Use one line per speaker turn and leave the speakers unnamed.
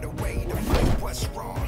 find a way to fight what's wrong.